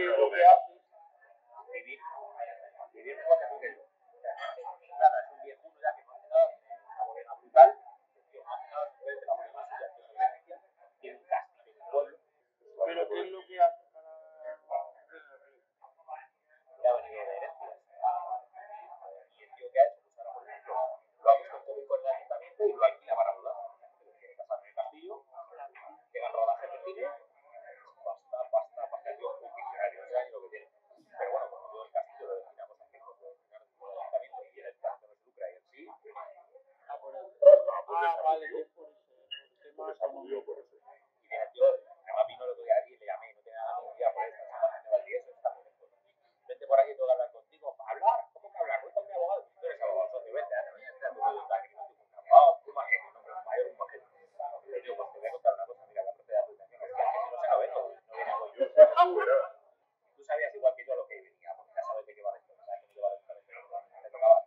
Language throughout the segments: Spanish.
que lo que hace es vivir, vivir mejor que tú que yo. Nada, es un viejuno ya que no hace nada, una morena brutal, que no hace nada, entonces la morena suya tiene un castillo en el pueblo. Pero ¿qué es lo que hace para.? Le ha venido de herencia. Y el tío que ha hecho, por ejemplo, lo ha puesto todo en el ayuntamiento y lo alquila para mudar. Tiene que pasar en el castillo, que agarró a la gente Vale, es por eso. Por el tema por eso. Y el tío, además vino el otro día y le llamé, no tenía nada que decir por esta semana de está lejos. Vente por aquí, tengo que hablar contigo. ¿Hablar? ¿Cómo que hablar? Voy con mi abogado. Tú eres abogado socio, vente, anda, ven, entra, tú, tú, aquí no tengo un abogado, un majete, un hombre mayor, un majete. Y yo, pues te voy a contar una cosa, mira, la propiedad de tu atención, hostia, que si no se no vengo, no viene algo yo. Tú sabías igual que yo lo que venía, porque ya sabes de qué va esto, sabes de va esto, me tocaba.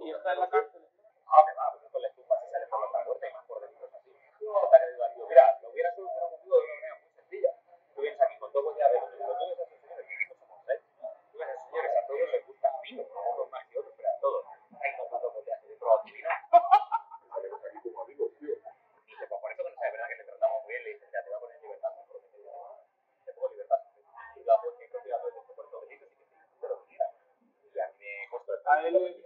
Y está en la cárcel. Ah, que va, pues esto le tumba si sale por la otra puerta y más por delitos así. Hasta que le digo al tío, mira, lo hubiera solucionado contigo de una manera muy sencilla. Tú vienes aquí con dos botellas de vino, tú ves a esos señores, que no somos, ¿eh? Tú ves a esos señores, a todos les gusta el vino, unos más que otros, pero a todos. Hay dos dos botellas de probado tu vino. Salimos aquí como amigos, tío. Y dice, pues por eso que no sabe, ¿verdad? Que le tratamos muy bien, le dice, ya te voy a poner en libertad, me promete. Te pongo en libertad. Y yo, pues, que he considerado desde este puerto de delitos y que sí, te lo quisiera. Y a él